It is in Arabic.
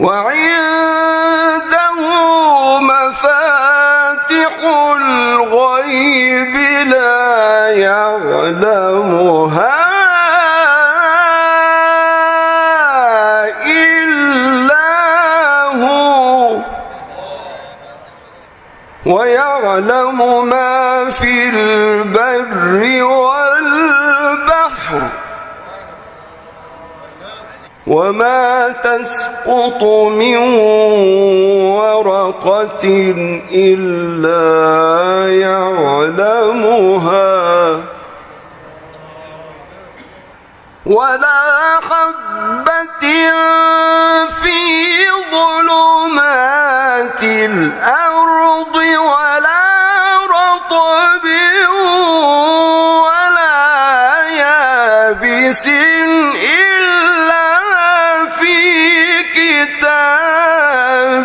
وعنده مفاتح الغيب لا يعلمها إلا هو. ويعلم ما في البر والبحر وما تسقط من ورقة إلا يعلمها ولا حبة في ظلمات الأرض ولا رطب ولا يابس كتابي